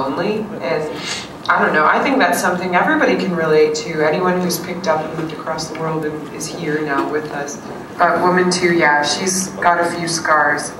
lonely and I don't know. I think that's something everybody can relate to. Anyone who's picked up and moved across the world and is here now with us. But woman two, yeah, she's got a few scars.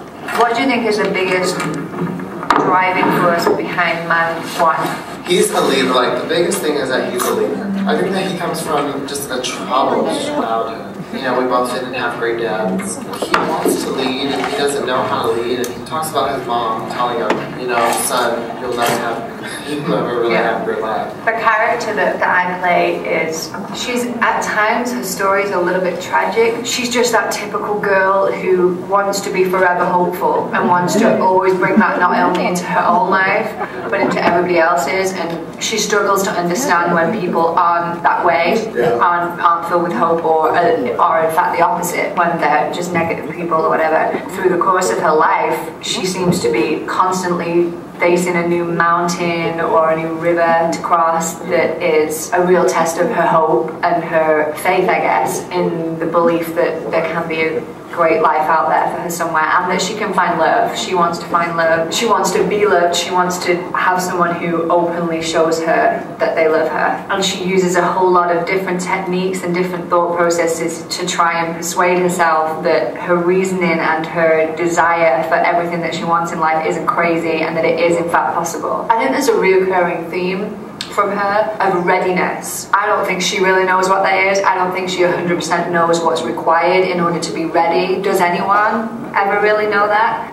What do you think is the biggest driving force behind Man One? He's a leader. Like the biggest thing is that he's a leader. I think that he comes from just a troubled childhood. You know, we both didn't have great dads. He wants to lead, and he doesn't know how to lead. And he talks about his mom telling him, you know, son, you'll never have, really Yeah. have a great life. The character that, that I play is she's at times her story is a little bit tragic. She's just that typical girl who wants to be forever hopeful and wants to always bring that not only into her own life but into everybody else's. And she struggles to understand when people aren't that way, Yeah. aren't, aren't filled with hope, or uh, are in fact the opposite when they're just negative people or whatever. Through the course of her life, she seems to be constantly facing a new mountain or a new river to cross that is a real test of her hope and her faith, I guess, in the belief that there can be a great life out there for her somewhere and that she can find love. She wants to find love. She wants to be loved. She wants to have someone who openly shows her that they love her. And she uses a whole lot of different techniques and different thought processes to try and persuade herself that her reasoning and her desire for everything that she wants in life isn't crazy and that it is in fact possible. I think there's a reoccurring theme from her of readiness. I don't think she really knows what that is. I don't think she 100% knows what's required in order to be ready. Does anyone ever really know that?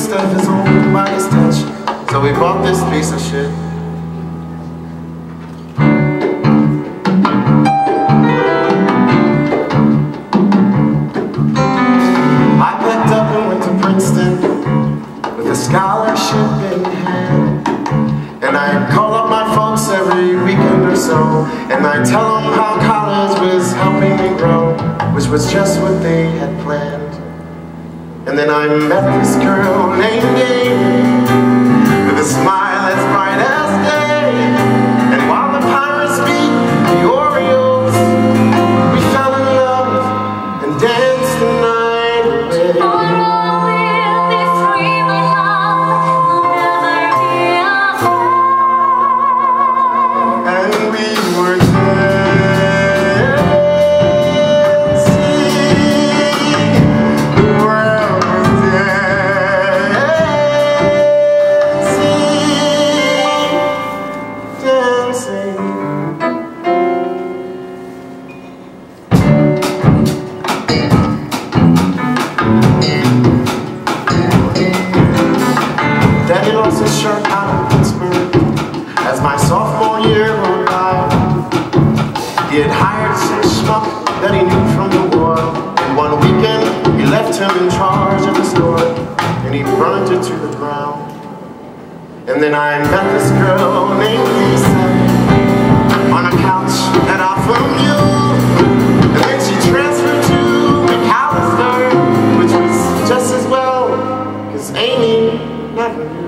Was convinced of his own Midas touch. So we bought this piece of shit. I picked up and went to Princeton with a scholarship in hand. And I call up my folks every weekend or so And I tell them how college was helping me grow Which was just what they had planned And then I met this girl named Amy With a smile And then I met this girl named Lisa on a couch at Alpha Mu. And then she transferred to McAllister, which was just as well, because Amy never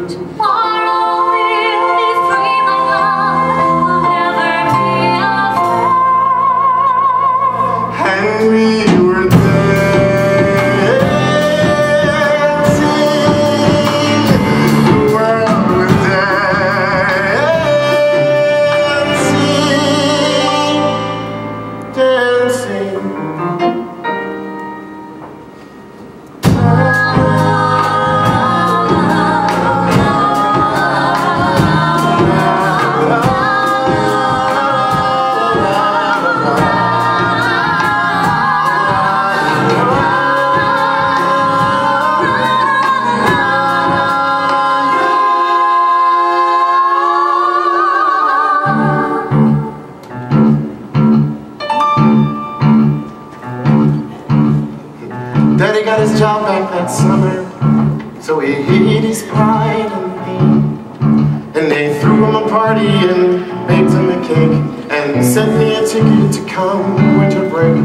that summer. So he hid his pride in And they threw him a party and baked him a cake And sent me a ticket to come winter break.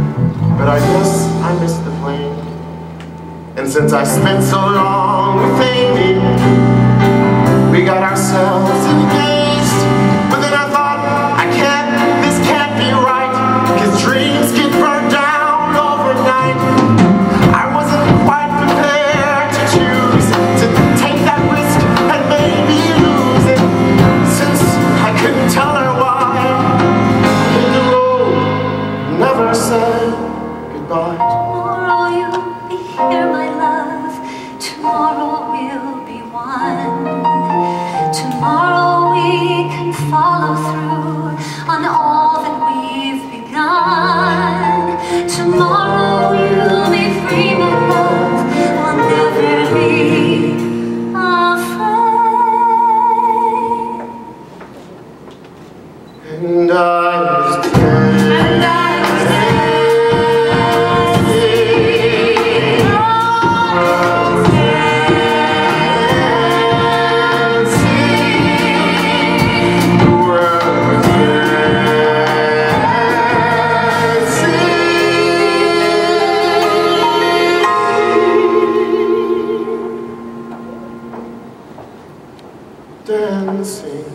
But I guess I missed the plane. And since I spent so long with Amy We got ourselves in the game. você.